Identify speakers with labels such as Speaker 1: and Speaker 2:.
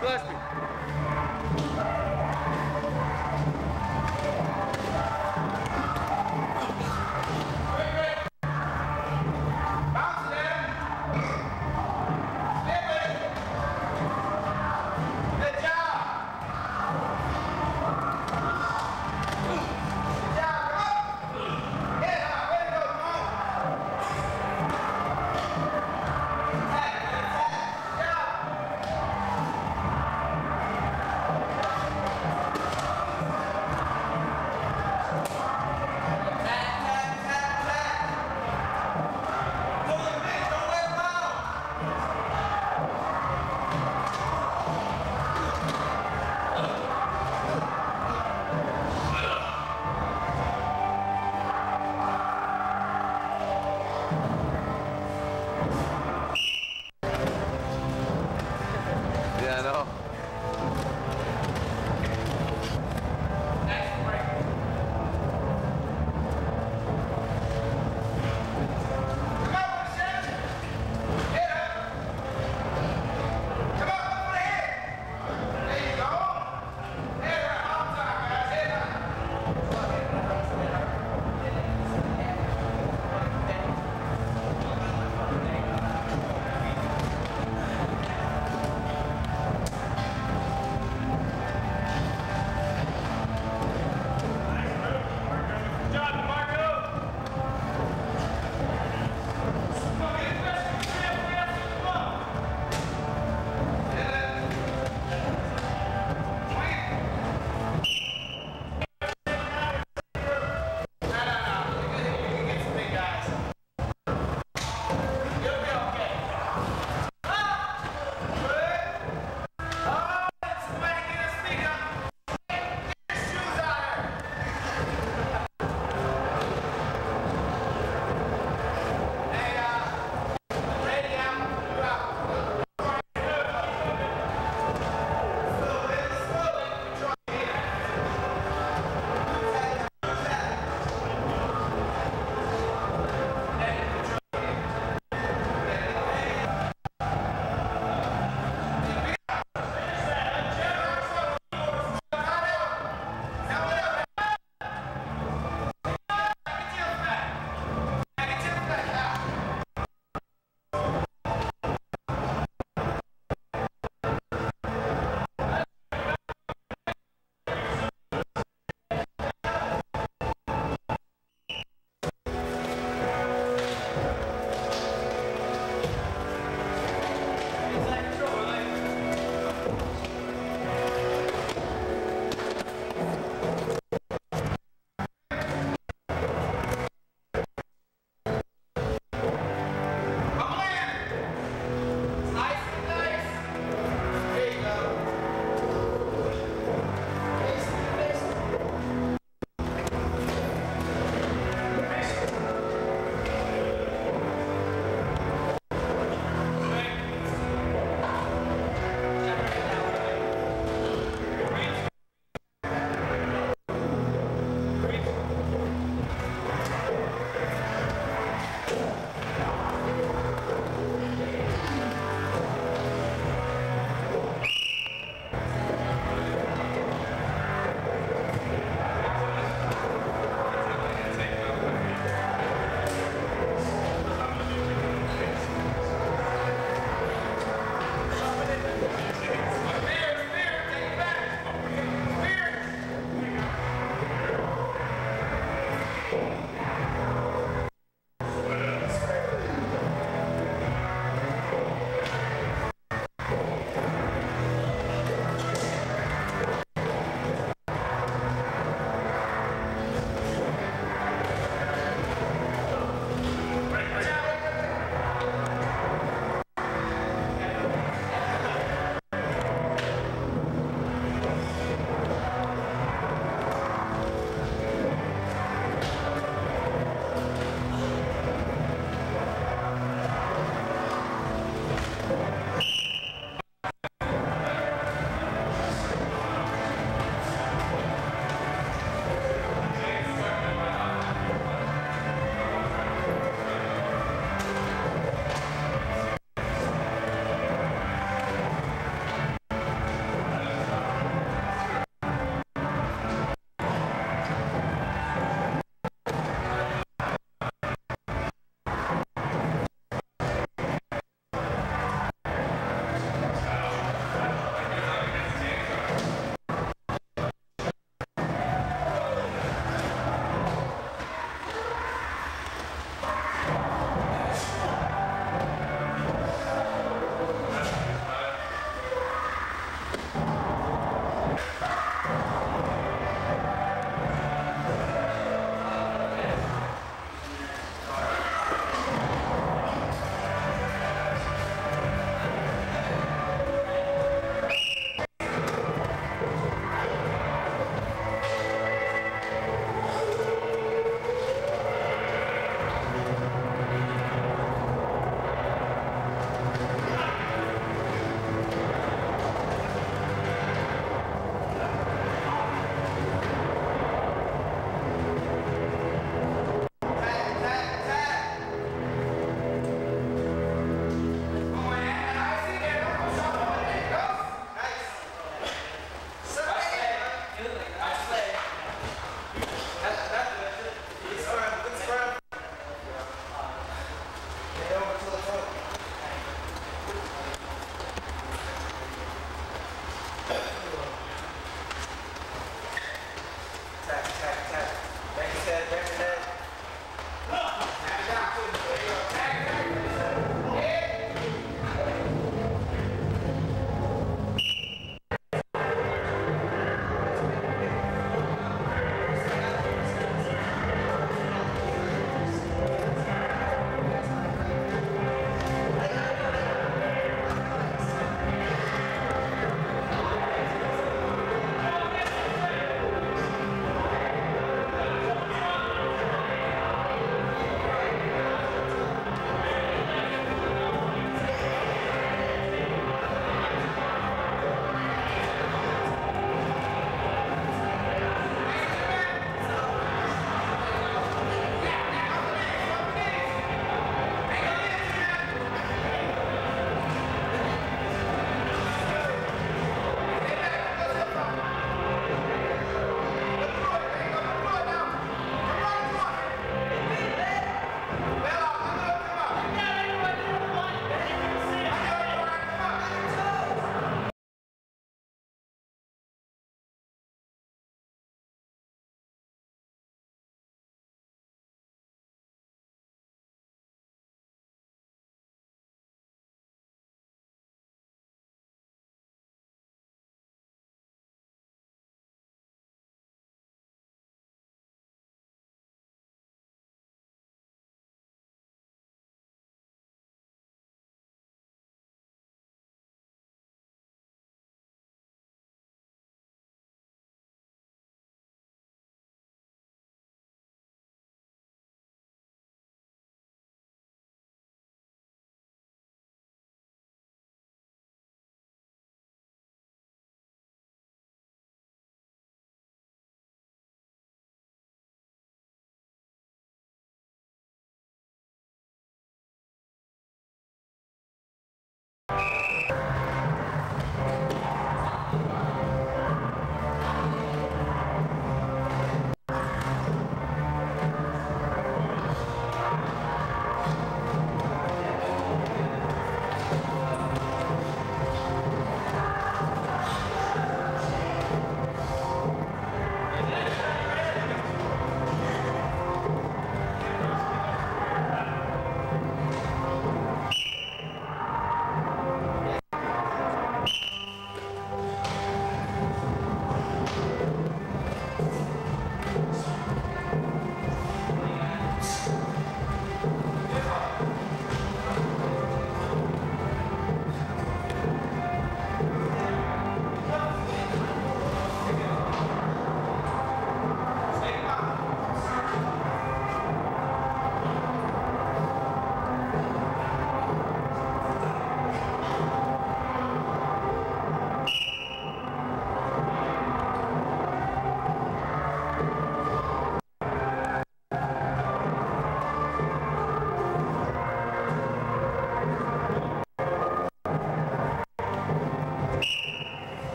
Speaker 1: Gillespie.